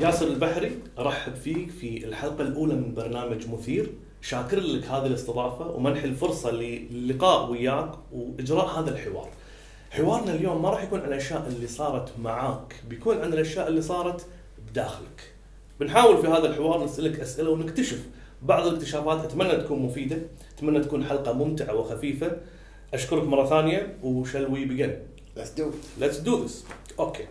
ياسر البحري أرحب فيك في الحلقة الأولى من برنامج مثير شاكر لك هذه الاستضافة ومنح الفرصة للقاء وياك وإجراء هذا الحوار. حوارنا اليوم ما راح يكون عن الأشياء اللي صارت معاك، بيكون عن الأشياء اللي صارت بداخلك. بنحاول في هذا الحوار نسألك أسئلة ونكتشف بعض الاكتشافات أتمنى تكون مفيدة، أتمنى تكون حلقة ممتعة وخفيفة. أشكرك مرة ثانية وشل وي بيجن. Let's do it. Let's do this. Okay.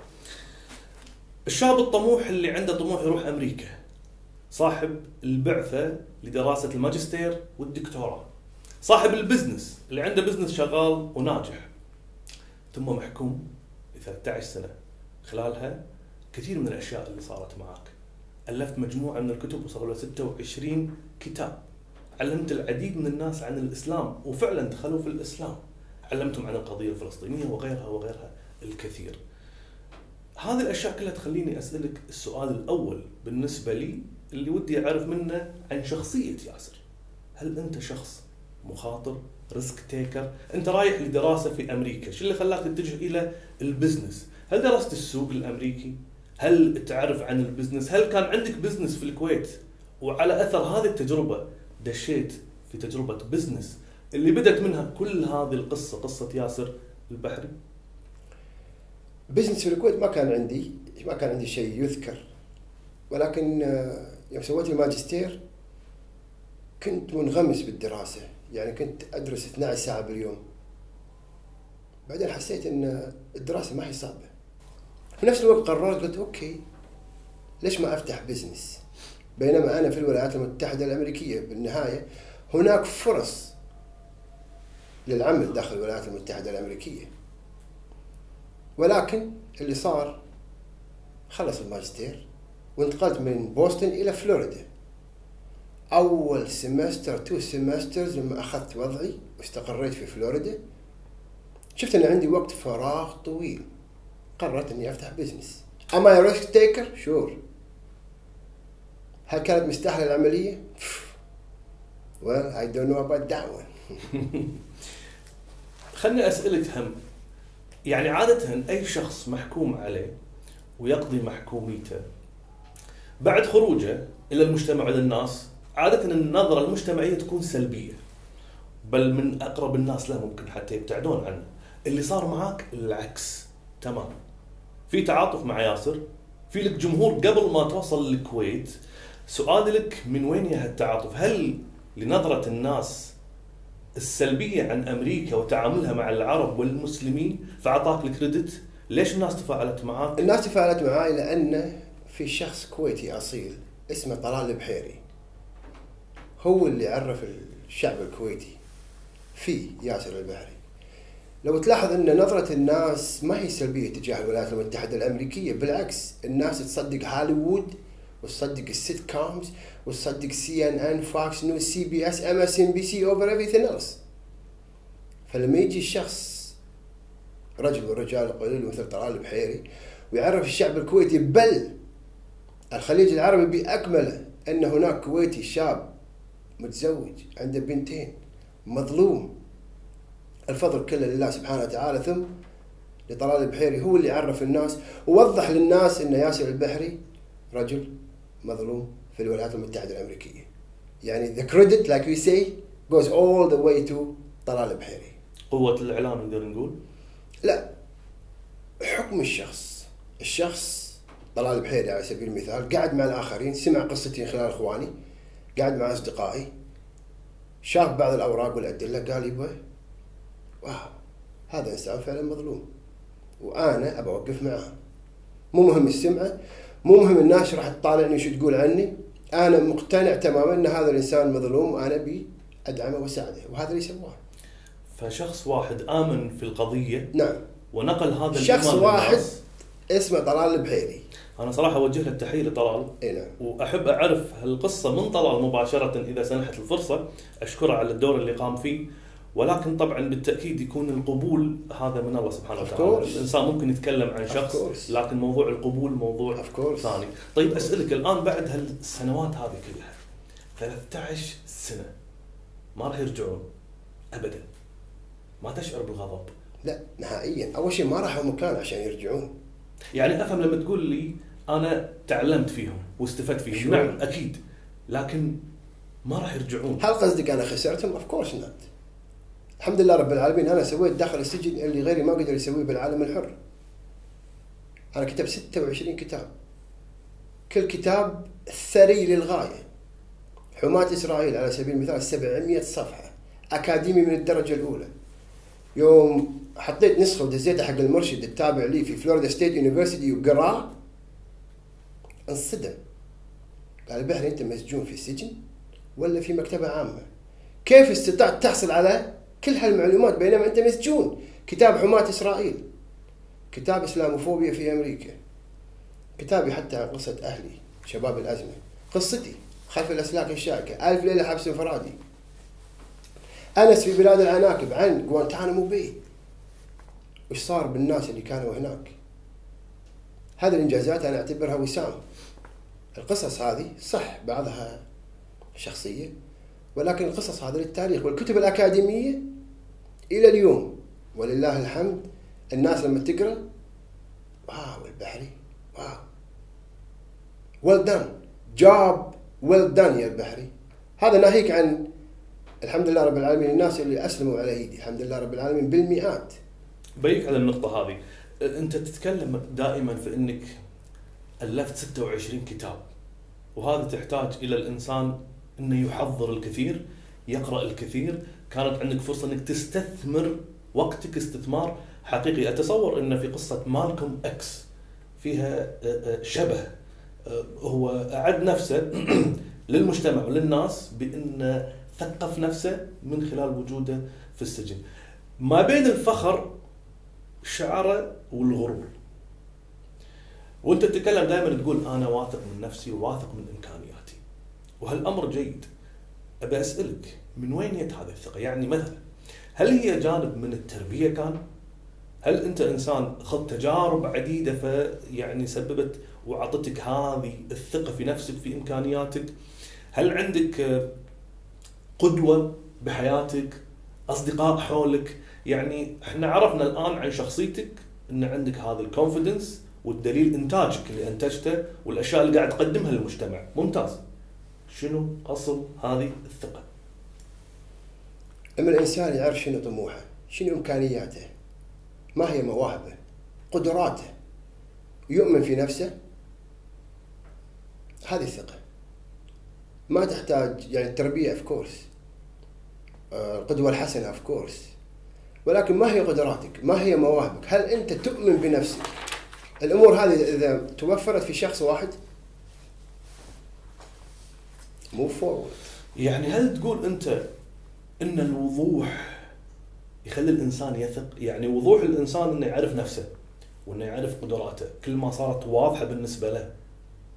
الشاب الطموح اللي عنده طموح يروح أمريكا. صاحب البعثة لدراسة الماجستير والدكتوراه. صاحب ال business اللي عنده business شغال وناجح. ثم محكوم ب 13 سنة. خلالها كثير من الأشياء اللي صارت معك ألفت مجموعة من الكتب وصلوا له 26 كتاب. علمت العديد من الناس عن الإسلام وفعلا دخلوا في الإسلام. علمتهم عن القضية الفلسطينية وغيرها وغيرها الكثير. هذه الأشياء كلها تخليني أسألك السؤال الأول بالنسبة لي اللي ودي أعرف منه عن شخصية ياسر. هل أنت شخص مخاطر، risk taker؟ أنت رايح لدراسة في أمريكا، شو اللي خلاك تتجه إلى ال business؟ هل درست السوق الأمريكي؟ هل تعرف عن ال business؟ هل كان عندك business في الكويت؟ وعلى أثر هذه التجربة دشيت في تجربة business اللي بدت منها كل هذه القصة قصة ياسر البحري. business في الكويت ما كان عندي ما كان عندي شيء يذكر. ولكن آه، يوم سويت الماجستير كنت منغمس بالدراسة. يعني كنت أدرس 12 ساعة باليوم. بعدين حسيت أن الدراسة ما هي صعبة. في نفس الوقت قررت قلت okay ليش ما أفتح business؟ بينما أنا في الولايات المتحدة الأمريكية بالنهاية هناك فرص للعمل داخل الولايات المتحدة الأمريكية. ولكن اللي صار خلص الماجستير وانتقلت من بوسطن إلى فلوريدا. أول semester, two semesters لما أخذت وضعي واستقريت في فلوريدا شفت إن عندي وقت فراغ طويل. قررت إني أفتح business. Am I risk taker? Sure هل كانت مستاهلة العملية؟ Well I don't know about that one. خلني أسألك هم يعني عادة أي شخص محكوم عليه ويقضي محكوميته بعد خروجه إلى المجتمع وللناس عادة النظرة المجتمعية تكون سلبية بل من أقرب الناس له ممكن حتى يبتعدون عنه. اللي صار معاك العكس تمام في تعاطف مع ياسر في لك جمهور قبل ما توصل الكويت سؤالي لك من وين يا هالتعاطف؟ هل لنظرة الناس السلبية عن أمريكا وتعاملها مع العرب والمسلمين فأعطاك الكريدت. ليش الناس تفاعلت معاك؟ الناس تفاعلت معي لأن في شخص كويتي أصيل اسمه طلال البحيري. هو اللي عرف الشعب الكويتي في ياسر البحري. لو تلاحظ أن نظرة الناس ما هي سلبية تجاه الولايات المتحدة الأمريكية بالعكس الناس تصدق هوليوود وتصدق ال sitcoms وتصدق سي ان ان فاكس نيوز سي بي اس ام اس ام بي سي اوفر ايفريثينج ايلس فلما يجي شخص رجل من الرجال القليل مثل ياسر البحري ويعرف الشعب الكويتي بل الخليج العربي بأكمله إن هناك كويتي شاب متزوج عنده بنتين مظلوم. الفضل كله لله سبحانه وتعالى ثم لطلال البحيري هو اللي عرف الناس ووضح للناس إن ياسر البحري رجل مظلوم في الولايات المتحدة الأمريكية. يعني the credit like we say goes all the way to طلال البحيري. قوة الإعلام نقدر نقول؟ لا حكم الشخص الشخص طلال البحيري على سبيل المثال قاعد مع الآخرين سمع قصتي خلال إخواني قاعد مع أصدقائي شاف بعض الأوراق والأدلة قال يبا واو هذا إنسان فعلا مظلوم وأنا أبى أوقف معاه مو مهم السمعة مو مهم الناس راح تطالعني شو تقول عني. أنا مقتنع تماما إن هذا الإنسان مظلوم وأنا ابي أدعمه وأساعده وهذا اللي سواه فشخص واحد آمن في القضية نعم. ونقل هذا شخص واحد. اسمه طلال البحيري. أنا صراحة أوجه له التحية لطلال. إي نعم. وأحب أعرف هالقصة من طلال مباشرة إذا سنحت الفرصة. أشكره على الدور اللي قام فيه. ولكن طبعا بالتأكيد يكون القبول هذا من الله سبحانه وتعالى. الإنسان ممكن يتكلم عن شخص. لكن موضوع القبول موضوع. ثاني طيب أسألك الآن بعد هالسنوات هذه كلها 13 سنة ما راح يرجعون ابدا ما تشعر بالغضب لا نهائيا أول شيء ما راحوا مكان عشان يرجعون يعني أفهم لما تقول لي أنا تعلمت فيهم واستفدت فيهم؟ نعم أكيد لكن ما راح يرجعون هل قصدك أنا خسرتهم؟ Of course not. الحمد لله رب العالمين أنا سويت داخل السجن اللي غيري ما قدر يسويه بالعالم الحر. أنا كتبت 26 كتاب. كل كتاب ثري للغاية. حماة إسرائيل على سبيل المثال 700 صفحة. أكاديمي من الدرجة الأولى. يوم حطيت نسخة ودزيتها حق المرشد التابع لي في Florida State University وقراه انصدم. قال البحري أنت مسجون في السجن ولا في مكتبة عامة؟ كيف استطعت تحصل على كل هالمعلومات بينما أنت مسجون؟ كتاب حماة إسرائيل. كتاب إسلاموفوبيا في أمريكا. كتابي حتى عن قصة أهلي شباب الأزمة. قصتي خلف الأسلاك الشائكة، ألف ليلة حبس انفرادي. أنس في بلاد العناكب عن جوانتانامو بي. وش صار بالناس اللي كانوا هناك؟ هذه الإنجازات أنا أعتبرها وسام. القصص هذه صح بعضها شخصية ولكن القصص هذه للتاريخ والكتب الأكاديمية إلى اليوم ولله الحمد. الناس لما تقرأ واو البحري واو. ويل دان جاب ويل دان يا البحري. هذا ناهيك عن الحمد لله رب العالمين الناس اللي أسلموا على إيدي. الحمد لله رب العالمين بالمئات. بيك على النقطة هذه. أنت تتكلم دائما في أنك ألفت 26 كتاب وهذا تحتاج إلى الإنسان أنه يحضر الكثير يقرأ الكثير كانت عندك فرصة أنك تستثمر وقتك استثمار حقيقي. أتصور أن في قصة مالكوم أكس فيها آه، آه، شبه آه، هو أعد نفسه للمجتمع وللناس بأن ثقف نفسه من خلال وجوده في السجن. ما بين الفخر شعره والغرور. وأنت تتكلم دائما تقول أنا واثق من نفسي وواثق من إمكانياتي. وهالأمر جيد. أبي أسألك من وين جت هذه الثقة؟ يعني مثلا هل هي جانب من التربية كان؟ هل أنت إنسان خض تجارب عديدة فيعني سببت وأعطتك هذه الثقة في نفسك في إمكانياتك؟ هل عندك قدوة بحياتك؟ أصدقاء حولك؟ يعني إحنا عرفنا الآن عن شخصيتك إن عندك هذا ال confidence والدليل إنتاجك اللي أنتجته والأشياء اللي قاعد تقدمها للمجتمع، ممتاز. شنو أصل هذه الثقة؟ لما الإنسان يعرف شنو طموحه، شنو إمكانياته، ما هي مواهبه، قدراته، يؤمن في نفسه هذه الثقه. ما تحتاج يعني التربية of course القدوة الحسنة of course ولكن ما هي قدراتك؟ ما هي مواهبك؟ هل أنت تؤمن بنفسك؟ الأمور هذه إذا توفرت في شخص واحد move forward يعني هل تقول أنت إن الوضوح يخلي الإنسان يثق يعني وضوح الإنسان إنه يعرف نفسه وإنه يعرف قدراته. كل ما صارت واضحة بالنسبة له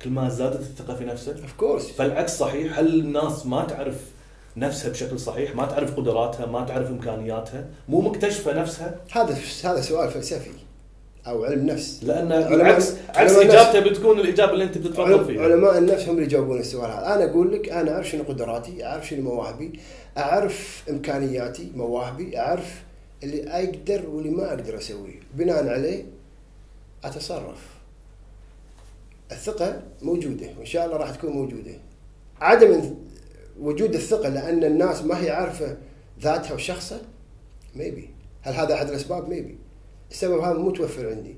كل ما زادت الثقة في نفسه. Of course فالعكس صحيح هل الناس ما تعرف نفسها بشكل صحيح؟ ما تعرف قدراتها؟ ما تعرف إمكانياتها؟ مو مكتشفة نفسها؟ هذا هذا سؤال فلسفي. أو علم نفس. لأن عكس علماء اجابته بتكون الإجابة اللي أنت بتتفضل فيها. علماء النفس هم اللي يجاوبون السؤال هذا. أنا أقول لك أنا أعرف شنو قدراتي أعرف شنو مواهبي أعرف إمكانياتي مواهبي أعرف اللي أقدر واللي ما أقدر أسويه. بناء عليه أتصرف. الثقة موجودة وإن شاء الله راح تكون موجودة. عدم وجود الثقة لأن الناس ما هي عارفة ذاتها وشخصها؟ ميبي هل هذا أحد الأسباب؟ ميبي السبب هذا مو متوفر عندي.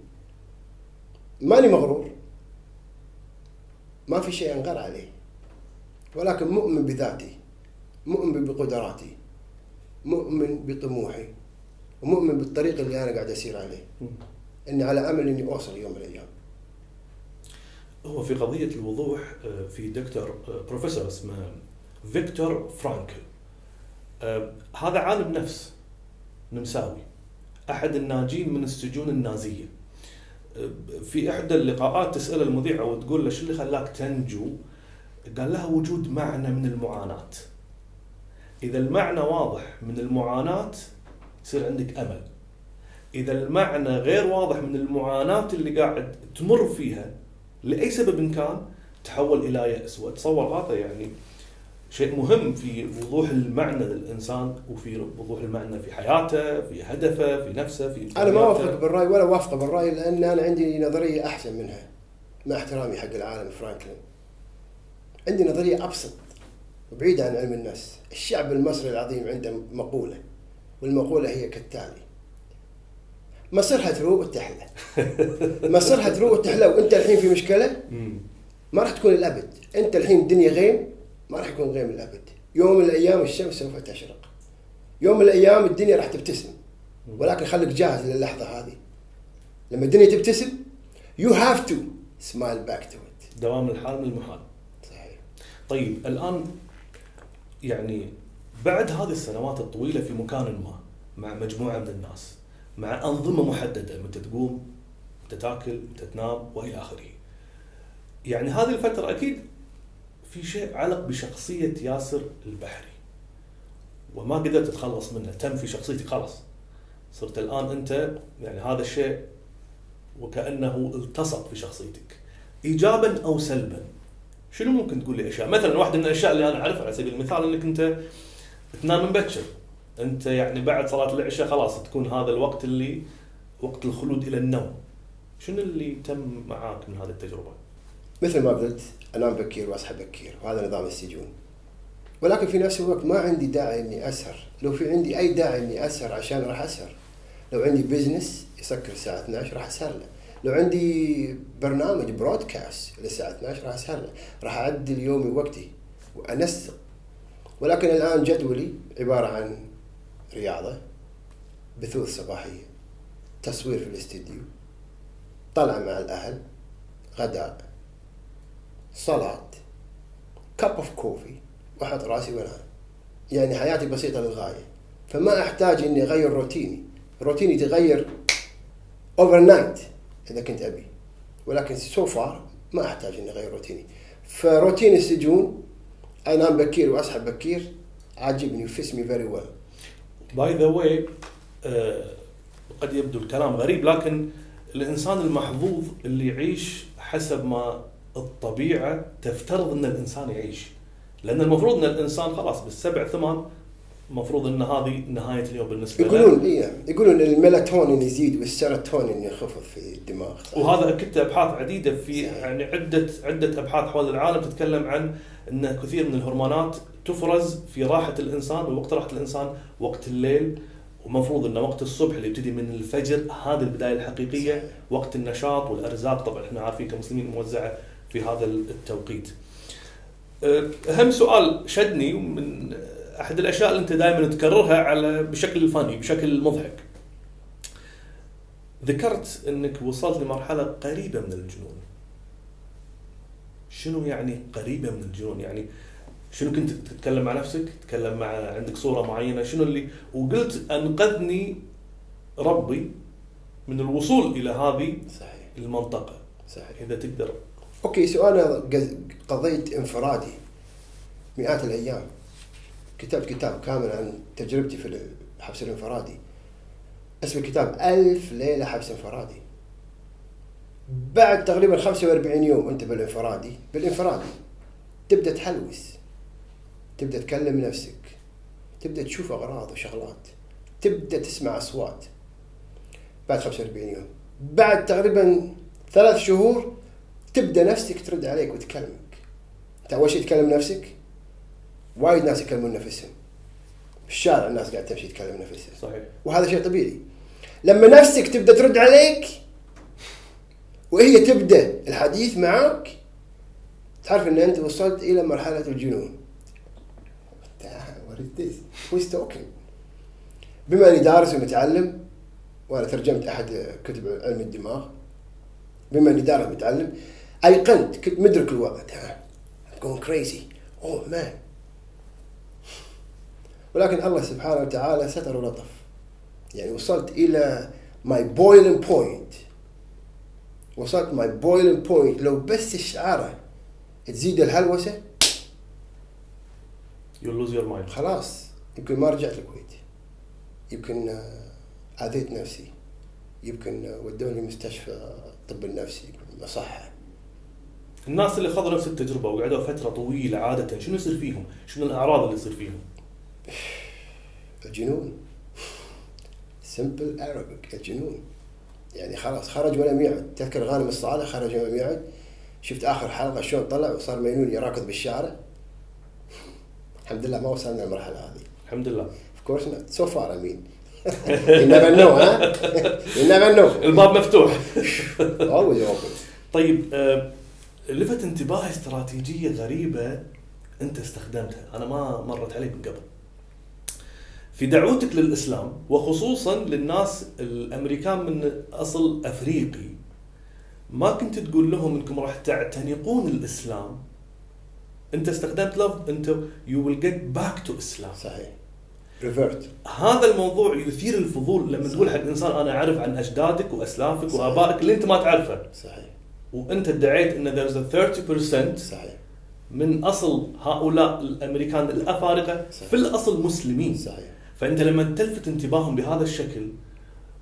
ماني مغرور. ما في شيء انغر عليه. ولكن مؤمن بذاتي مؤمن بقدراتي مؤمن بطموحي ومؤمن بالطريق اللي أنا قاعد أسير عليه. إني على أمل إني أوصل يوم من الأيام. هو في قضية الوضوح آه، في دكتور آه، بروفيسور اسمه فيكتور فرانكل. آه، هذا عالم نفس نمساوي. أحد الناجين من السجون النازية. آه، في إحدى اللقاءات تسأل المذيعة وتقول له شو اللي خلاك تنجو؟ قال لها وجود معنى من المعاناة. إذا المعنى واضح من المعاناة يصير عندك أمل. إذا المعنى غير واضح من المعاناة اللي قاعد تمر فيها لأي سبب كان تحول إلى يأس. وأتصور هذا يعني شيء مهم في وضوح المعنى للإنسان وفي وضوح المعنى في حياته في هدفه في نفسه في أنا ما. اوافقك بالرأي ولا وافقه بالرأي لأن أنا عندي نظرية أحسن منها مع احترامي حق العالم فرانكلين. عندي نظرية أبسط وبعيدة عن علم النفس الشعب المصري العظيم عنده مقولة والمقولة هي كالتالي. مصيرها تروق وتحلى. مصيرها تروق وتحلى وأنت الحين في مشكلة؟ ما راح تكون الأبد. أنت الحين الدنيا غيم ما راح يكون غيم الأبد. يوم من الأيام الشمس سوف تشرق. يوم من الأيام الدنيا راح تبتسم. ولكن خليك جاهز للحظة هذه. لما الدنيا تبتسم you have to smile back to it. دوام الحال من المحال. صحيح. طيب الآن يعني بعد هذه السنوات الطويلة في مكان ما مع مجموعة من الناس مع أنظمة محددة متى تقوم متى تاكل متى تنام وإلى آخره. يعني هذه الفترة أكيد في شيء علق بشخصية ياسر البحري. وما قدرت تتخلص منه تم في شخصيتك خلاص. صرت الآن أنت يعني هذا الشيء وكأنه التصق في شخصيتك. ايجابا أو سلبا؟ شنو ممكن تقول لي أشياء؟ مثلا واحدة من الأشياء اللي أنا أعرفها على سبيل المثال إنك أنت تنام مبكر أنت يعني بعد صلاة العشاء خلاص تكون هذا الوقت اللي وقت الخلود إلى النوم. شنو اللي تم معاك من هذه التجربة؟ مثل ما قلت أنام بكير وأصحى بكير وهذا نظام السجون. ولكن في نفس الوقت ما عندي داعي إني أسهر. لو في عندي أي داعي إني أسهر عشان راح أسهر. لو عندي بزنس يسكر الساعة 12 راح أسهر له. لو عندي برنامج broadcast للساعة 12 راح أسهر له. راح أعدل يومي وقتي وأنسق. ولكن الآن جدولي عبارة عن رياضة بثوث صباحية تصوير في الاستديو طلعه مع الأهل غداء. صلاة cup of coffee وأحط رأسي وانام يعني حياتي بسيطة للغاية. فما أحتاج إني أغير روتيني. روتيني يتغير overnight إذا كنت أبي. ولكن so far ما أحتاج إني أغير روتيني. فروتين السجون انام بكير وأصحى بكير عاجبني و fits me very well by the way قد يبدو الكلام غريب لكن الإنسان المحظوظ اللي يعيش حسب ما الطبيعة تفترض إن الإنسان يعيش لأن المفروض إن الإنسان خلاص بالسبع ثمان المفروض إن هذه نهاية اليوم بالنسبة له يقولون إيه يقولون الميلاتونين يزيد والسيروتونين ينخفض في الدماغ وهذا كنت أبحاث عديدة في صحيح. يعني عدة عدة أبحاث حول العالم تتكلم عن إن كثير من الهرمونات تفرز في راحة الإنسان ووقت راحة الإنسان وقت الليل ومفروض إن وقت الصبح اللي يبتدي من الفجر هذه البداية الحقيقية صحيح. وقت النشاط والأرزاق طبعا إحنا عارفين كمسلمين موزعة في هذا التوقيت. أه، أهم سؤال شدني من أحد الأشياء اللي أنت دائما تكررها على بشكل فني بشكل مضحك. ذكرت إنك وصلت لمرحلة قريبة من الجنون. شنو يعني قريبة من الجنون؟ يعني شنو كنت تتكلم مع نفسك؟ تتكلم مع عندك صورة معينة، شنو اللي وقلت أنقذني ربي من الوصول إلى هذه صحيح المنطقة، صحيح إذا تقدر أوكي سؤال قز- قضيت انفرادي مئات الأيام. كتبت كتاب كامل عن تجربتي في الحبس الانفرادي. اسم الكتاب ألف ليلة حبس انفرادي. بعد تقريبا 45 يوم أنت بالانفرادي بالانفرادي تبدأ تحلوس تبدأ تكلم نفسك تبدأ تشوف أغراض وشغلات تبدأ تسمع أصوات بعد 45 يوم. بعد تقريبا ثلاث شهور تبدأ نفسك ترد عليك وتكلمك. أنت أول شيء تكلم نفسك؟ وايد ناس يكلمون نفسهم. في الشارع الناس قاعد تمشي تكلم نفسها صحيح. وهذا شيء طبيعي. لما نفسك تبدأ ترد عليك وهي تبدأ الحديث معك تعرف إن أنت وصلت إلى مرحلة الجنون. Talking? بما أني دارس ومتعلم وأنا ترجمت أحد كتب علم الدماغ بما أني دارس ومتعلم أيقنت كنت مدرك الوضع I'm going crazy. Oh man. ولكن الله سبحانه وتعالى ستر ولطف. يعني وصلت إلى my boiling point. وصلت my boiling point. لو بس الشعارة تزيد الهلوسة you lose your mind خلاص. يمكن ما رجعت الكويت. يمكن آذيت نفسي. يمكن ودوني مستشفى الطب النفسي. مصحه الناس اللي خاضوا نفس التجربة وقعدوا فترة طويلة عادة شنو يصير فيهم؟ شنو الأعراض اللي تصير فيهم؟ الجنون. simple Arabic الجنون. يعني خلاص خرج ولم يعد تذكر غانم الصالح خرج ولم يعد شفت آخر حلقة شلون طلع وصار مينوني راكض بالشارع؟ الحمد لله ما وصلنا للمرحلة هذه. الحمد لله. of course so far I mean you never know ها؟ Know. الباب مفتوح. Always open. طيب آه، لفت انتباهي استراتيجية غريبة أنت استخدمتها. أنا ما مرت علي من قبل. في دعوتك للإسلام وخصوصا للناس الأمريكان من أصل أفريقي ما كنت تقول لهم إنكم راح تعتنقون الإسلام. أنت استخدمت لفظ أنت you will get back to Islam صحيح. revert هذا الموضوع يثير الفضول لما تقول حق إنسان أنا أعرف عن أجدادك وأسلافك وآبائك اللي أنت ما تعرفه. صحيح. وانت ادعيت إن there's a 30% صحيح من أصل هؤلاء الأمريكان الأفارقة صحيح. في الأصل مسلمين صحيح فأنت لما تلفت انتباههم بهذا الشكل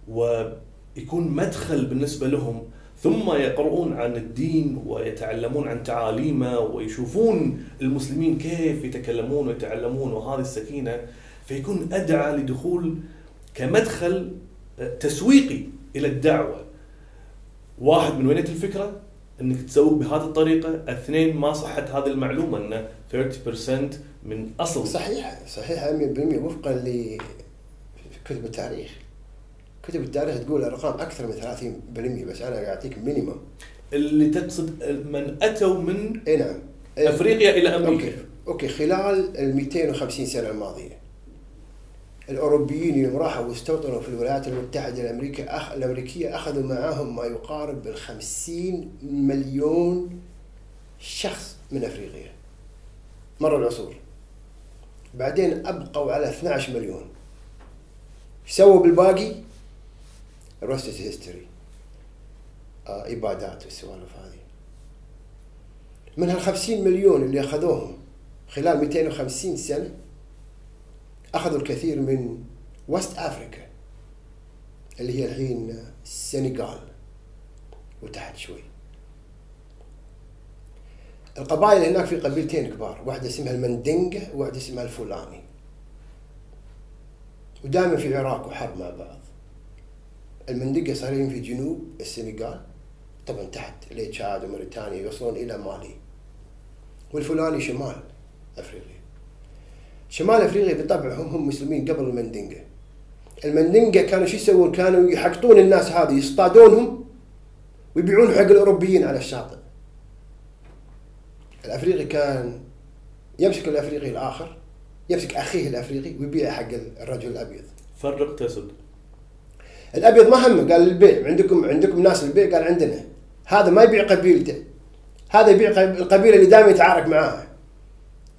ويكون مدخل بالنسبة لهم ثم يقرؤون عن الدين ويتعلمون عن تعاليمه ويشوفون المسلمين كيف يتكلمون ويتعلمون وهذه السكينة فيكون أدعى لدخول كمدخل تسويقي إلى الدعوة. واحد من وين الفكرة؟ إنك تسوق بهذه الطريقة، اثنين ما صحت هذه المعلومة إن 30% من أصل. صحيح صحيح 100% وفقا ل كتب التاريخ. كتب التاريخ تقول الأرقام أكثر من 30% بس أنا أعطيك minimum اللي تقصد من أتوا من إي نعم. أفريقيا إلى أمريكا. okay okay. خلال ال 250 سنة الماضية. الأوروبيين يوم راحوا واستوطنوا في الولايات المتحدة الأمريكية أخ... الأمريكية أخذوا معاهم ما يقارب بال 50 مليون شخص من أفريقيا. مر العصور. بعدين أبقوا على 12 مليون. سووا بالباقي؟ rest is history آه إبادات والسوالف هذه. من هال 50 مليون اللي أخذوهم خلال 250 سنة اخذوا الكثير من West Africa اللي هي الحين السنغال وتحت شوي. القبائل هناك في قبيلتين كبار واحدة اسمها المندنجة وواحدة اسمها الفلاني ودائما في عراق وحرب مع بعض. المندقة صايرين في جنوب السنغال طبعا تحت لتشاد وموريتانيا يوصلون إلى مالي. والفلاني شمال أفريقيا. شمال أفريقيا بطبعهم هم مسلمين قبل المندنجة المندنجة كانوا شو يسوون؟ كانوا يحقطون الناس هذه يصطادونهم ويبيعون حق الأوروبيين على الشاطئ. الأفريقي كان يمسك الأفريقي الآخر يمسك أخيه الأفريقي ويبيع حق الرجل الأبيض. فرق تسد. الأبيض ما همه قال للبيع عندكم عندكم ناس البيع قال عندنا. هذا ما يبيع قبيلته. هذا يبيع قب- القبيلة اللي دائما يتعارك معاها.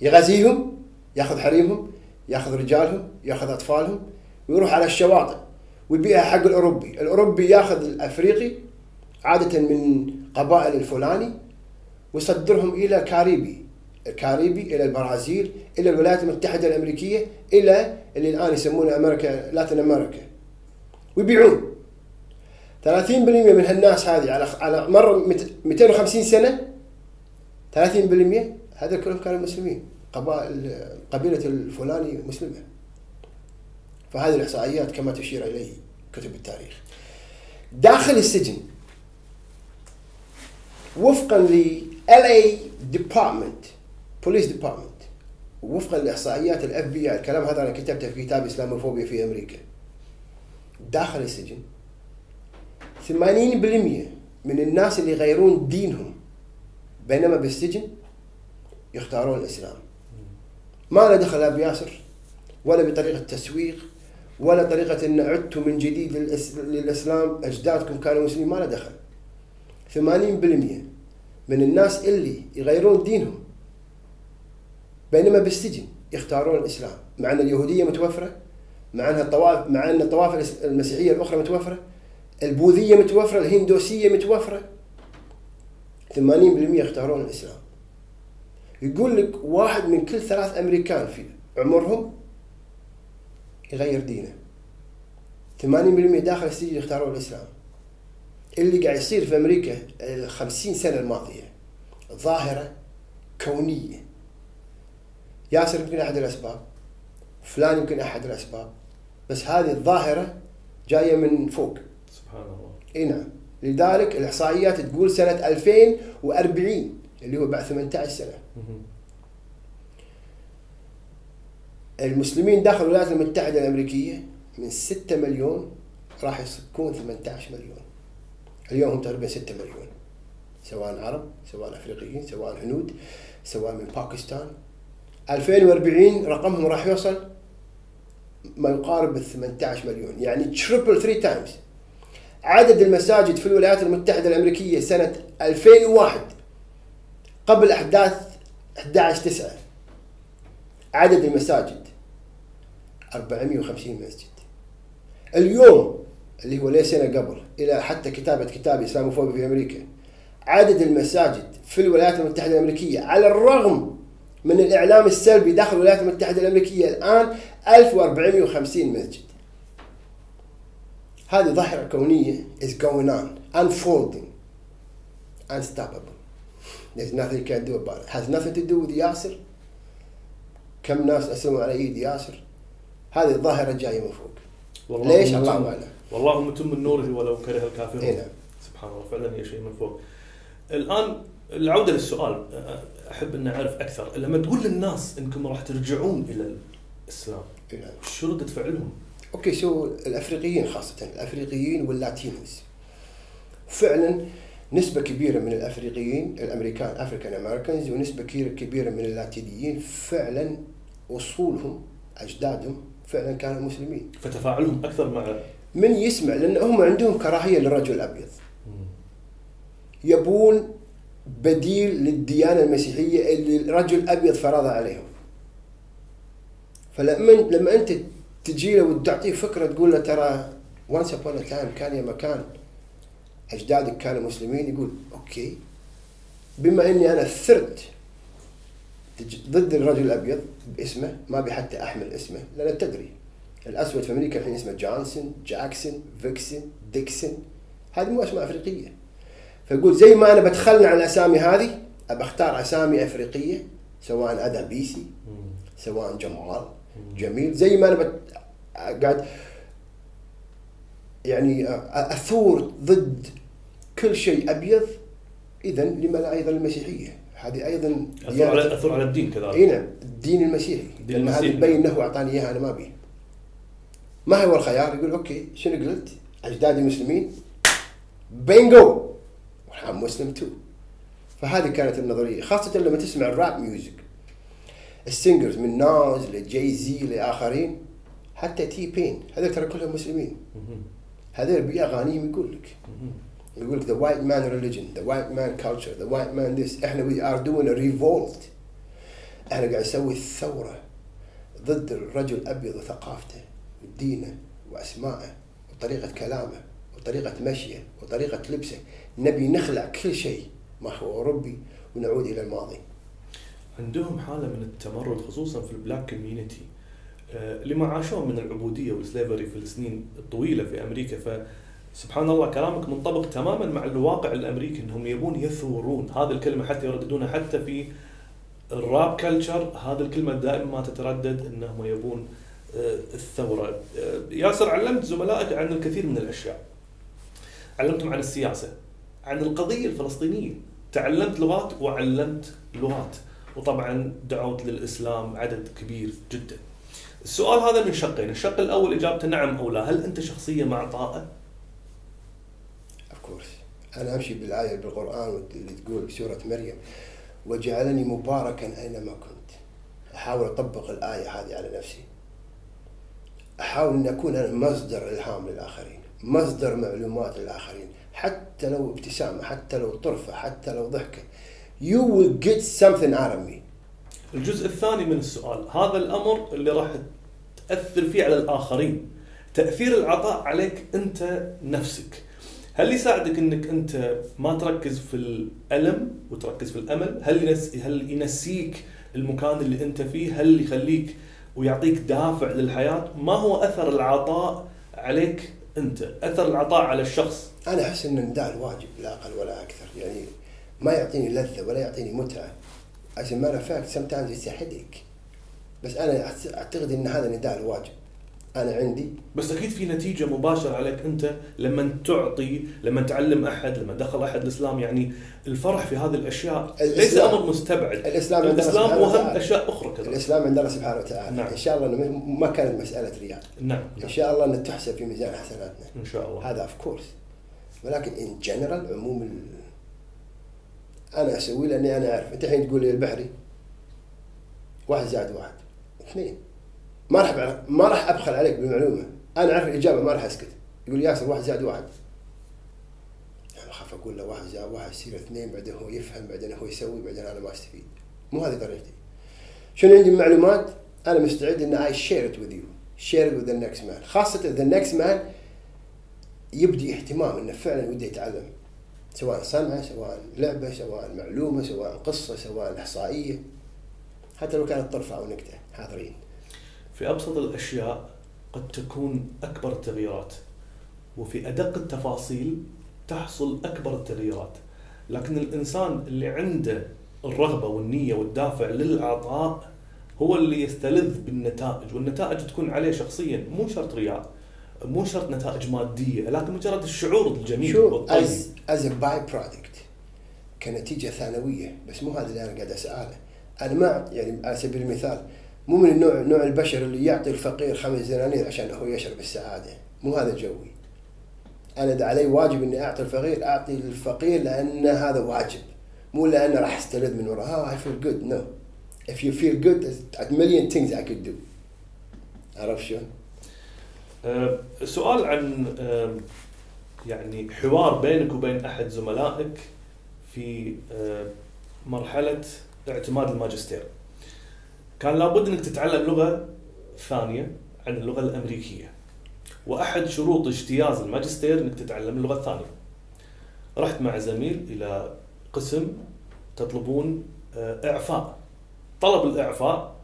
يغازيهم ياخذ حريمهم ياخذ رجالهم ياخذ أطفالهم ويروح على الشواطئ ويبيعها حق الأوروبي. الأوروبي ياخذ الأفريقي عادة من قبائل الفلاني ويصدرهم إلى الكاريبي الكاريبي إلى البرازيل إلى الولايات المتحدة الأمريكية إلى اللي الآن يسمونه أمريكا لاتين أمريكا. ويبيعون. 30% من هالناس هذه على على مر مت- 250 سنة 30% هذا كلهم كانوا مسلمين. قبائل قبيله الفلاني مسلمة. فهذه الإحصائيات كما تشير إليه كتب التاريخ. داخل السجن وفقا ل LA department police department وفقا لإحصائيات ال FBI الكلام هذا أنا كتبته في كتاب إسلاموفوبيا في أمريكا. داخل السجن 80% من الناس اللي يغيرون دينهم بينما بالسجن يختارون الإسلام. ما له دخل لا بياسر ولا بطريقة تسويق ولا طريقة إن عدتوا من جديد للإسلام أجدادكم كانوا مسلمين ما له دخل. 80% من الناس اللي يغيرون دينهم بينما بالسجن يختارون الإسلام. مع أن اليهودية متوفرة مع ان الطوائف مع أن الطوائف المسيحية الأخرى متوفرة البوذية متوفرة الهندوسية متوفرة 80% يختارون الإسلام. يقول لك واحد من كل ثلاث أمريكان في عمرهم يغير دينه. 80% داخل السجن يختارون الإسلام. اللي قاعد يصير في أمريكا ال 50 سنة الماضية ظاهرة كونية. ياسر يمكن أحد الأسباب فلان يمكن أحد الأسباب بس هذه الظاهرة جاية من فوق. سبحان الله. إي نعم. لذلك الإحصائيات تقول سنة 2040 اللي هو بعد 18 سنة. المسلمين داخل الولايات المتحدة الأمريكية من 6 مليون راح يكون 18 مليون. اليوم هم تقريبا 6 مليون. سواء عرب سواء أفريقيين سواء هنود سواء من باكستان. 2040 رقمهم راح يوصل ما يقارب ال 18 مليون. يعني triple 3 times عدد المساجد في الولايات المتحدة الأمريكية سنة 2001 قبل أحداث 11 9 عدد المساجد. 450 مسجد. اليوم اللي هو ليه سنة قبل إلى حتى كتابة كتاب إسلاموفوبيا في أمريكا عدد المساجد في الولايات المتحدة الأمريكية على الرغم من الإعلام السلبي داخل الولايات المتحدة الأمريكية الآن 1450 مسجد. هذه ظاهرة كونية is going on unfolding unstoppable. There's nothing you can do about it has nothing to do with ياسر كم ناس أسلموا على إيد ياسر؟ هذه الظاهرة جاية من فوق. والله ليش الله اعلم والله متم نوره ولو كره الكافرون. إيه نعم. سبحان الله فعلا هي شيء من فوق. الآن العودة للسؤال أحب أن أعرف أكثر. لما تقول للناس إنكم راح ترجعون إلى الإسلام إيه نعم. شو ردة فعلهم؟ okay شو الأفريقيين خاصة الأفريقيين وال Latinos فعلا نسبة كبيرة من الأفريقيين الأمريكان African Americans ونسبة كبيرة من اللاتينيين فعلا أصولهم أجدادهم فعلا كانوا مسلمين. فتفاعلهم أكثر مع من يسمع لأن هم عندهم كراهية للرجل الأبيض. يبون بديل للديانة المسيحية اللي الرجل الأبيض فرضها عليهم. فلما لما أنت تجي له وتعطيه فكرة تقول له ترى once upon time كان يا مكان أجدادك كانوا مسلمين يقول okay. بما إني أنا ثرت ضد الرجل الأبيض باسمه ما أبي حتى أحمل اسمه لأن تدري. الأسود في أمريكا الحين اسمه جونسون جاكسون فيكسون ديكسون. هذه مو أسماء أفريقية. فيقول زي ما أنا بتخلى عن الأسامي هذه أبى أختار أسامي أفريقية سواء ادا بيسي سواء جمال. جميل. زي ما أنا بت... قاعد يعني أثور ضد كل شيء أبيض اذا لما لا أيضا المسيحية. هذه أيضا اثر على اثر على الدين كذلك. إي نعم الدين المسيحي. الدين لأن هذا المسيحي. يبين انه أعطاني إياها أنا ما ابي ما هو الخيار؟ يقول okay شنو قلت؟ أجدادي مسلمين. bingo! I'm مسلم too فهذه كانت النظرية. خاصة لما تسمع ال rap music ال singers من Nas ل Jay-Z لآخرين حتى تي بين هذول ترى كلهم مسلمين. هذول باغانيهم يقول لك. يقول لك the white man religion the white man culture the white man this. إحنا are doing a revolt. إحنا قاعد نسوي ثوره ضد الرجل الأبيض وثقافته ودينه وأسمائه وطريقة كلامه وطريقة مشيه وطريقة لبسه. نبي نخلع كل شيء. ما هو أوروبي ونعود إلى الماضي. عندهم حالة من التمرد خصوصا في ال black community اللي ما عاشون من العبودية وال slavery في السنين الطويلة في أمريكا فسبحان الله كلامك منطبق تماما مع الواقع الأمريكي إنهم يبون يثورون. هذه الكلمة حتى يرددونها حتى في ال rap culture هذه الكلمة دائما ما تتردد إنهم يبون آه، الثورة. آه، ياسر علمت زملائك عن الكثير من الأشياء. علمتهم عن السياسة عن القضية الفلسطينية. تعلمت لغات وعلمت لغات. وطبعا دعوت للإسلام عدد كبير جدا. السؤال هذا من شقين، الشق الأول اجابته نعم أو لا، هل أنت شخصيه معطاءه؟ كورس أنا أمشي بالآية بالقرآن اللي تقول بسوره مريم. وجعلني مباركا أينما كنت. أحاول أطبق الآية هذه على نفسي. أحاول أن أكون أنا مصدر إلهام للآخرين. مصدر معلومات للآخرين. حتى لو ابتسامة حتى لو طرفة حتى لو ضحكة. You will get something out of me. الجزء الثاني من السؤال، هذا الأمر اللي راح تأثر فيه على الآخرين. تأثير العطاء عليك أنت نفسك. هل يساعدك إنك أنت ما تركز في الألم وتركز في الأمل؟ هل. هل ينسيك المكان اللي أنت فيه؟ هل يخليك ويعطيك دافع للحياة؟ ما هو أثر العطاء عليك أنت؟ أثر العطاء على الشخص أنا أحس ان النداء الواجب لا أقل ولا أكثر يعني ما يعطيني لذة ولا يعطيني متعة as a matter of fact sometimes it's a headache. بس أنا أعتقد إن هذا نداء الواجب. أنا عندي. بس أكيد في نتيجة مباشرة عليك أنت لما تعطي لما تعلم أحد لما دخل أحد الإسلام. يعني الفرح في هذه الأشياء ليس أمر مستبعد. الإسلام الإسلام وهم. أشياء أخرى كذلك. الإسلام عندنا سبحانه وتعالى. نعم. إن شاء الله ما كانت مسألة رياء نعم. إن شاء الله انها تحسب في ميزان حسناتنا. إن شاء الله. هذا of course ولكن in general عموم ال... أنا أسوي لأني أنا أعرف. أنت الحين تقول لي البحري. واحد زائد واحد. اثنين. ما راح ما راح أبخل عليك بالمعلومة. أنا أعرف الإجابة ما راح أسكت. يقول ياسر واحد زائد واحد. أنا أخاف أقول له واحد زائد واحد يصير اثنين بعدين هو يفهم بعدين هو يسوي بعدين أنا ما أستفيد. مو هذه طريقتي. شنو عندي معلومات؟ أنا مستعد إن I share it with you share with the next man خاصة the next man يبدي اهتمام إنه فعلا وده يتعلم. سواء صنعه سواء لعبة سواء معلومة سواء قصة سواء إحصائية. حتى لو كانت طرفة أو نكتة حاضرين. في أبسط الأشياء قد تكون أكبر التغييرات وفي أدق التفاصيل تحصل أكبر التغييرات. لكن الإنسان اللي عنده الرغبة والنية والدافع للعطاء هو اللي يستلذ بالنتائج والنتائج تكون عليه شخصيا مو شرط رياء. مو شرط نتائج مادية لكن مجرد الشعور الجميل which is as by-product كنتيجة ثانوية بس مو هذا اللي أنا قاعد أسعى له. أنا ما يعني على سبيل المثال مو من النوع نوع البشر اللي يعطي الفقير خمس دنانير عشان هو يشعر بالسعادة. مو هذا جوي. أنا اذا علي واجب إني أعطي الفقير أعطي الفقير لأن هذا واجب. مو لأن راح أستلذ من وراها I feel good. No. If you feel good there's a million things I could do. عرفت شلون؟ أه، سؤال عن يعني حوار بينك وبين أحد زملائك في مرحلة اعتماد الماجستير. كان لابد إنك تتعلم لغة ثانية عن اللغة الأمريكية. وأحد شروط اجتياز الماجستير إنك تتعلم اللغة الثانية. رحت مع زميل إلى قسم تطلبون أه، إعفاء. طلب الإعفاء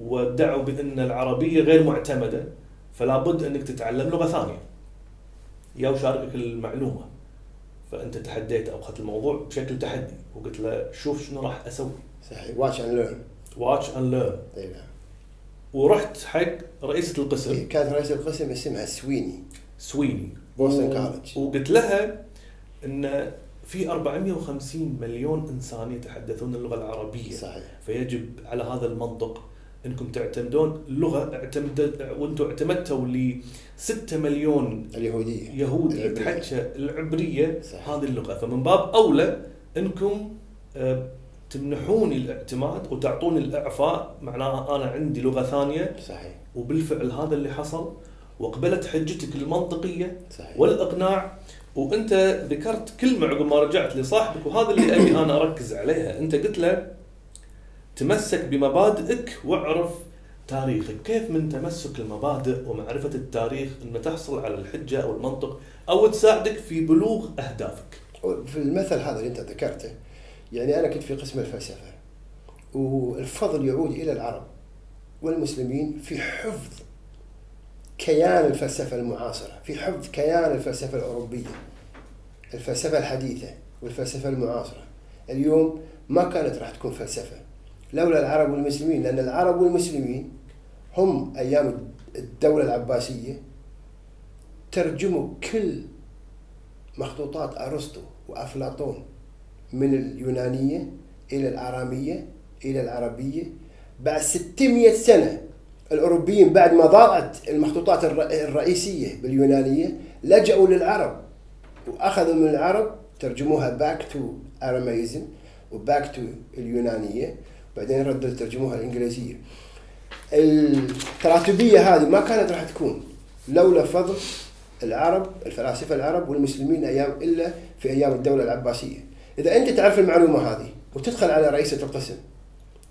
وادعوا بأن العربية غير معتمدة فلا بد أنك تتعلم لغة ثانية. يا وشاركك المعلومة. فأنت تحديت أو أخذت الموضوع بشكل تحدي وقلت له شوف شنو راح أسوي. صحيح. watch and learn watch and learn طيب ورحت حق رئيسة القسم. إيه، كانت رئيس القسم اسمها سويني. سويني. Boston و- College. وقلت لها إن في 450 مليون إنسان يتحدثون اللغة العربية. صحيح. فيجب على هذا المنطق إنكم تعتمدون اللغة اعتمدت وأنتم اعتمدتوا ل 6 مليون اليهودية. يهودي. يتحكى العبرية صح. هذه اللغة. فمن باب أولى إنكم آه، تمنحوني الاعتماد وتعطوني الإعفاء معناها أنا عندي لغة ثانية. صحيح. وبالفعل هذا اللي حصل. وقبلت حجتك المنطقية صحيح. والإقناع. وأنت ذكرت كلمة عقب ما رجعت لصاحبك وهذا اللي أبي أنا أركز عليها. أنت قلت له تمسك بمبادئك واعرف تاريخك كيف من تمسك المبادئ ومعرفة التاريخ ان تحصل على الحجة أو المنطق أو تساعدك في بلوغ أهدافك في المثل هذا اللي أنت ذكرته يعني أنا كنت في قسم الفلسفة والفضل يعود إلى العرب والمسلمين في حفظ كيان الفلسفة المعاصرة، في حفظ كيان الفلسفة الأوروبية. الفلسفة الحديثة والفلسفة المعاصرة. اليوم ما كانت راح تكون فلسفة لولا العرب والمسلمين لأن العرب والمسلمين هم أيام الدولة العباسية ترجموا كل مخطوطات أرسطو وأفلاطون من اليونانية إلى الأرامية إلى العربية. بعد 600 سنة الأوروبيين بعد ما ضاعت المخطوطات الر- الرئيسية باليونانية لجأوا للعرب وأخذوا من العرب ترجموها back to Aramaism و back to اليونانية. بعدين ردوا ترجموها الإنجليزية التراتبية هذه ما كانت راح تكون لولا فضل العرب الفلاسفة العرب والمسلمين أيام إلا في أيام الدولة العباسية. إذا أنت تعرف المعلومة هذه وتدخل على رئيسه القسم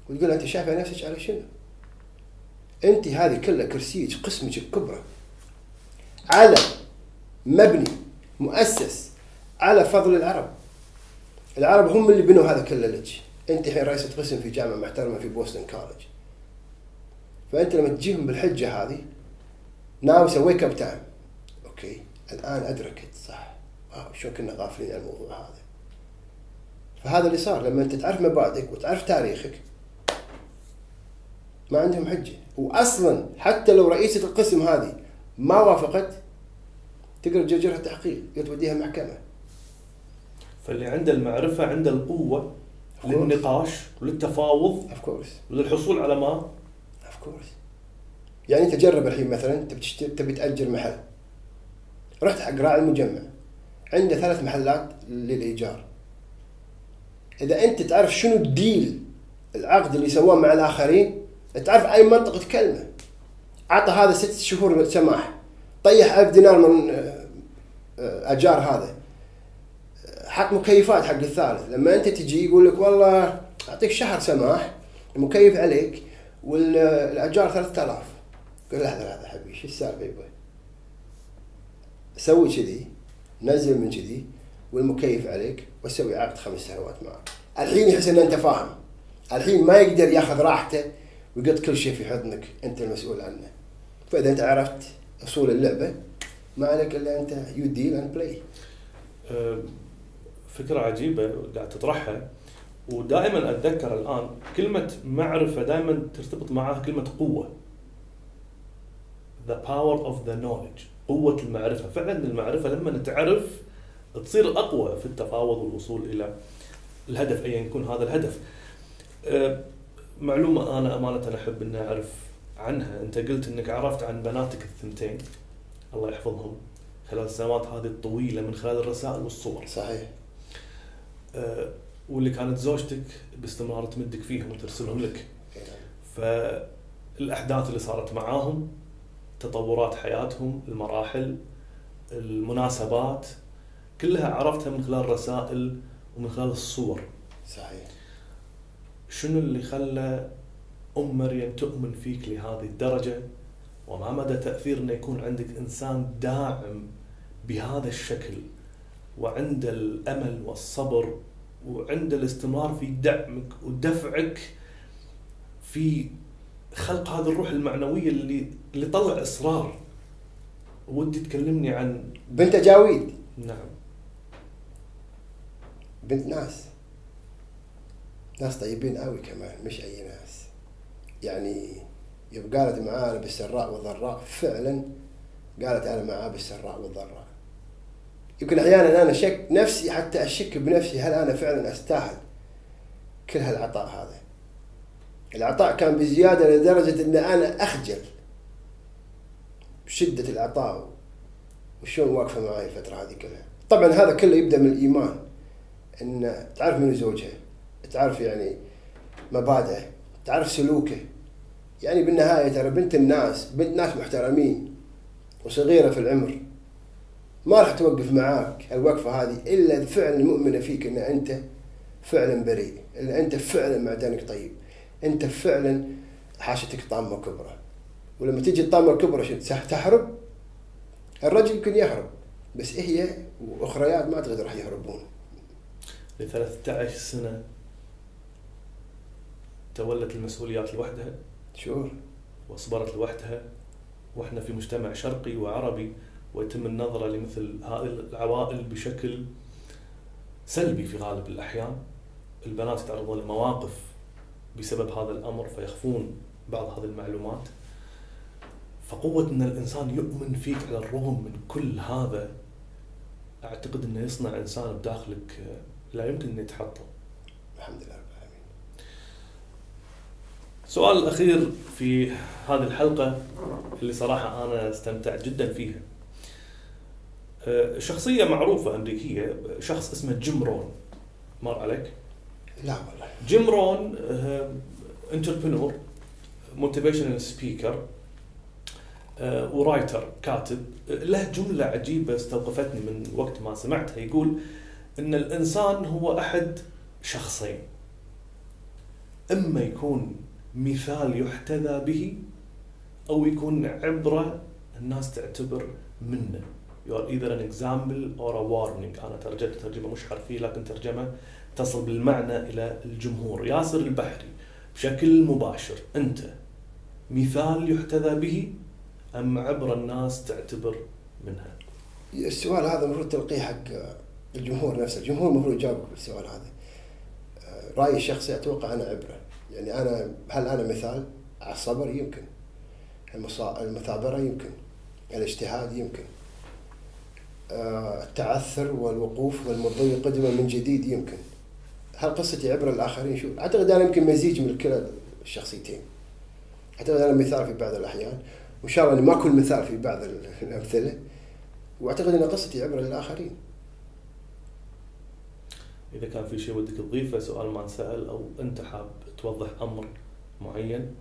وتقول أنت شايفه نفسك على شنو؟ أنت هذه كلها كرسيك قسمك الكبرى على مبني مؤسس على فضل العرب. العرب هم اللي بنوا هذا كله لك. انت الحين رئيسه قسم في جامعة محترمة في Boston College. فأنت لما تجيهم بالحجة هذه now wake up time okay الآن أدركت صح wow شو كنا غافلين عن الموضوع هذا فهذا اللي صار لما أنت تعرف مبادئك وتعرف تاريخك ما عندهم حجة واصلا حتى لو رئيسة القسم هذه ما وافقت تقدر تجرجرها تحقيق توديها محكمة فاللي عنده المعرفة عنده القوة. للنقاش وللتفاوض of course وللحصول على ما؟ of course يعني انت جرب الحين مثلا تبي تبي تأجر محل. رحت حق راعي المجمع. عنده ثلاث محلات للإيجار. إذا أنت تعرف شنو ال deal العقد اللي سواه مع الآخرين تعرف أي منطقه تكلمه. أعطى هذا ست شهور سماح. طيح 1000 دينار من آه، آه، أجار هذا. حط مكيفات حق الثالث. لما أنت تجي يقول لك والله أعطيك شهر سماح المكيف عليك والأجار 3000 قول لحظه لحظه حبيبي شو السالفة يبا سوي كذي نزل من كذي والمكيف عليك واسوي عقد خمس سنوات معك الحين يحس إن أنت فاهم. الحين ما يقدر ياخذ راحته ويقط كل شيء في حضنك أنت المسؤول عنه. فإذا أنت عرفت أصول اللعبة ما عليك إلا أنت you deal and play فكرة عجيبة قاعد تطرحها. ودائما أتذكر الآن كلمة معرفة دائما ترتبط معها كلمة قوة. The power of the knowledge. قوة المعرفة. فعلا المعرفة لما تعرف تصير أقوى في التفاوض والوصول إلى الهدف ايا يكون هذا الهدف. آه، معلومة أنا أمانة أحب إني أعرف عنها. أنت قلت إنك عرفت عن بناتك الثنتين. الله يحفظهم. خلال السنوات هذه الطويلة من خلال الرسائل والصور. صحيح. واللي كانت زوجتك باستمرار تمدك فيهم وترسلهم لك. فالأحداث اللي صارت معاهم تطورات حياتهم المراحل المناسبات كلها عرفتها من خلال الرسائل ومن خلال الصور. صحيح. شنو اللي خلى أم مريم تؤمن فيك لهذه الدرجة؟ وما مدى تأثير إنه يكون عندك إنسان داعم بهذا الشكل؟ وعنده الأمل والصبر وعنده الاستمرار في دعمك ودفعك في خلق هذه الروح المعنوية اللي اللي طلع إصرار. ودي تكلمني عن بنت جاويد. نعم. بنت ناس. ناس طيبين قوي كمان مش أي ناس. يعني يوم قالت معانا بالسراء والضراء فعلا قالت أنا معاه بالسراء والضراء. يمكن أحيانا أنا شك نفسي حتى أشك بنفسي هل أنا فعلا أستاهل كل هالعطاء هذا؟ العطاء كان بزيادة لدرجة إن أنا أخجل بشدة العطاء وشلون واقفة معي الفترة هذه كلها. طبعا هذا كله يبدأ من الإيمان إن تعرف من زوجها تعرف يعني مبادئه تعرف سلوكه. يعني بالنهاية ترى بنت الناس بنت ناس محترمين وصغيرة في العمر. ما راح توقف معاك الوقفة هذه إلا فعلا مؤمنه فيك إن أنت فعلا بريء إن أنت فعلا معدنك طيب أنت فعلا حاشتك طامة كبرى. ولما تيجي الطامة الكبرى شو تهرب الرجل يمكن يهرب بس هي وأخريات ما تقدر راح يهربون. ل 13 سنة تولت المسؤوليات لوحدها؟ شور. وأصبرت لوحدها؟ وإحنا في مجتمع شرقي وعربي ويتم النظرة لمثل هذه العوائل بشكل سلبي في غالب الأحيان. البنات يتعرضون لمواقف بسبب هذا الأمر فيخفون بعض هذه المعلومات. فقوة إن الإنسان يؤمن فيك على الرغم من كل هذا أعتقد إنه يصنع إنسان بداخلك لا يمكن ان يتحطم. الحمد لله رب العالمين. السؤال الأخير في هذه الحلقة اللي صراحة أنا استمتعت جدا فيها. شخصية معروفة أمريكية شخص اسمه جيم رون. مر عليك؟ لا والله. جيم رون entrepreneur motivational speaker و writer كاتب. له جملة عجيبة استوقفتني من وقت ما سمعتها. يقول إن الإنسان هو أحد شخصين. إما يكون مثال يحتذى به أو يكون عبرة الناس تعتبر منه. You are either an example or a warning. أنا ترجمت ترجمة مش حرفية لكن ترجمة تصل بالمعنى إلى الجمهور. ياسر البحري بشكل مباشر أنت مثال يحتذى به أم عبره الناس تعتبر منها؟ السؤال هذا المفروض تلقيه حق الجمهور نفسه. الجمهور المفروض يجاوبك بالسؤال هذا. آه، رايي الشخصي أتوقع أنا عبره. يعني أنا هل أنا مثال؟ على الصبر يمكن. المثابرة يمكن. الاجتهاد يمكن. التعثر والوقوف والمضي قدما من جديد يمكن. هل قصتي عبرة للآخرين شو؟ أعتقد أنا يمكن مزيج من كلا الشخصيتين. أعتقد أنا مثال في بعض الأحيان وإن شاء الله أني ما أكون مثال في بعض الأمثلة وأعتقد أن قصتي عبرة للآخرين إذا كان في شيء ودك تضيفه سؤال ما انسال أو أنت حاب توضح أمر معين؟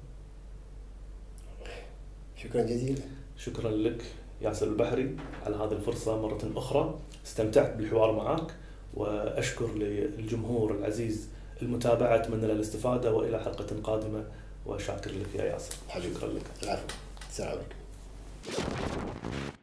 شكرا جزيلا. شكرا لك. ياسر البحري على هذه الفرصة مرة أخرى استمتعت بالحوار معك وأشكر للجمهور العزيز المتابعة أتمنى له الاستفادة وإلى حلقة قادمة وشاكر لك يا ياسر. حبيبي. شكرا لك. العفو. السلام عليكم.